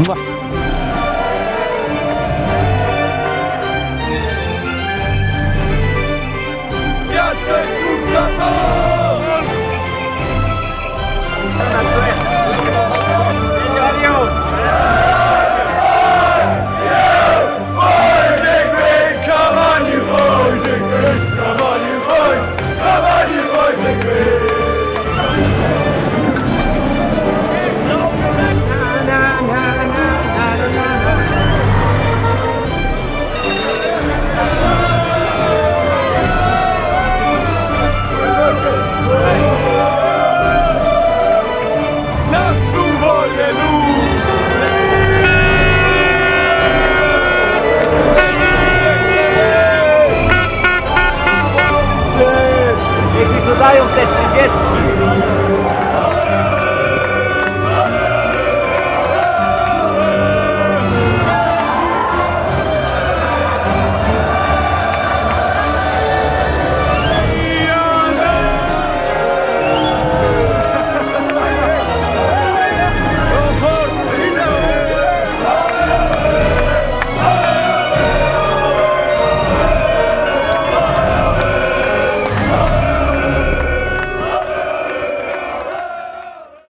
Mwah. wyglądają te trzydziestki.